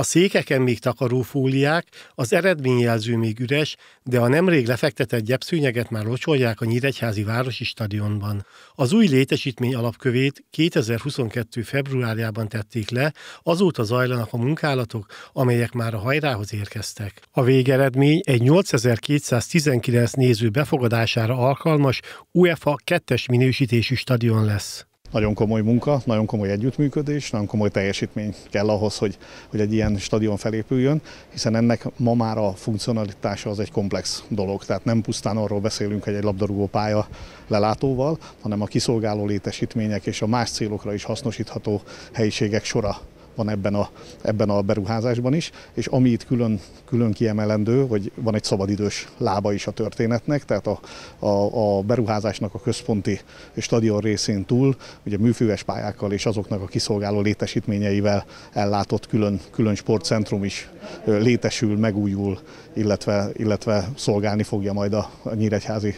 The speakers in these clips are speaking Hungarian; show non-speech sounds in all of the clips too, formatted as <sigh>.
A székeken még takarófóliák, az eredményjelző még üres, de a nemrég lefektetett gyepszőnyeget már locsolják a Nyíregyházi Városi Stadionban. Az új létesítmény alapkövét 2022. februárjában tették le, azóta zajlanak a munkálatok, amelyek már a hajrához érkeztek. A végeredmény egy 8219 néző befogadására alkalmas UEFA 2-es minősítésű stadion lesz. Nagyon komoly munka, nagyon komoly együttműködés, nagyon komoly teljesítmény kell ahhoz, hogy, hogy egy ilyen stadion felépüljön, hiszen ennek ma már a funkcionalitása az egy komplex dolog. Tehát nem pusztán arról beszélünk, hogy egy labdarúgó pálya lelátóval, hanem a kiszolgáló létesítmények és a más célokra is hasznosítható helyiségek sora van ebben a, ebben a beruházásban is, és ami itt külön, külön kiemelendő, hogy van egy szabadidős lába is a történetnek, tehát a, a, a beruházásnak a központi stadion részén túl, ugye műfűves pályákkal és azoknak a kiszolgáló létesítményeivel ellátott külön, külön sportcentrum is létesül, megújul, illetve, illetve szolgálni fogja majd a, a nyíregyházi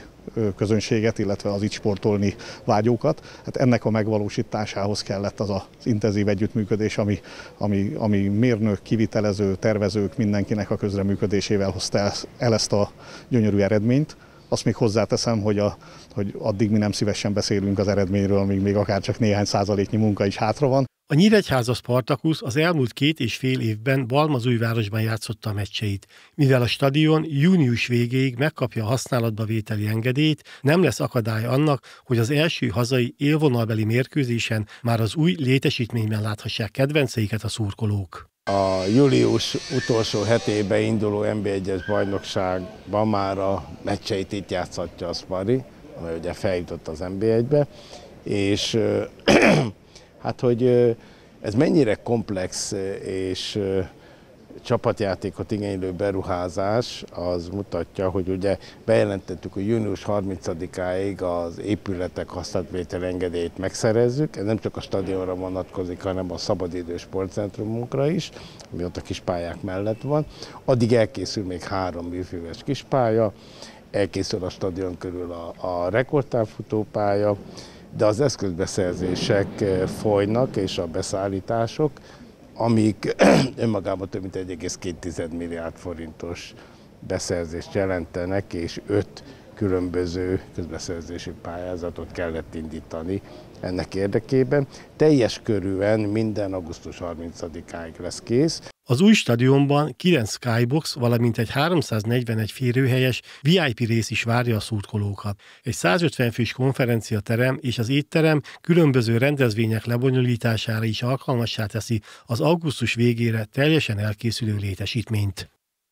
közönséget, illetve az itt sportolni vágyókat. Hát ennek a megvalósításához kellett az az intenzív együttműködés, ami, ami, ami mérnök, kivitelező, tervezők mindenkinek a közreműködésével hozta el ezt a gyönyörű eredményt. Azt még hozzáteszem, hogy, a, hogy addig mi nem szívesen beszélünk az eredményről, amíg még akár csak néhány százaléknyi munka is hátra van. A Nyíregyháza Spartakusz az elmúlt két és fél évben Balmazújvárosban játszotta a meccseit. Mivel a stadion június végéig megkapja a használatba vételi engedélyt, nem lesz akadály annak, hogy az első hazai élvonalbeli mérkőzésen már az új létesítményben láthassák kedvenceiket a szurkolók. A július utolsó hetében induló NB1-es bajnokságban már a meccseit itt játszhatja a Spari, amely ugye feljutott az NB1-be, és <clears throat> Hát, hogy ez mennyire komplex és csapatjátékot igénylő beruházás, az mutatja, hogy ugye bejelentettük, hogy június 30-áig az épületek használatvétel engedélyt megszerezzük. Ez nem csak a stadionra vonatkozik, hanem a szabadidő sportcentrumunkra is, ami ott a kispályák mellett van. Addig elkészül még három műfőves kispálya, elkészül a stadion körül a, a rekordtávfutópálya, de az eszközbeszerzések eh, folynak, és a beszállítások, amik <clears throat> önmagában több mint 1,2 milliárd forintos beszerzést jelentenek, és öt különböző közbeszerzési pályázatot kellett indítani ennek érdekében. Teljes körűen minden augusztus 30-áig lesz kész. Az új stadionban 9 skybox, valamint egy 341 férőhelyes VIP rész is várja a szurkolókat. Egy 150 fős konferenciaterem és az étterem különböző rendezvények lebonyolítására is alkalmassá teszi az augusztus végére teljesen elkészülő létesítményt.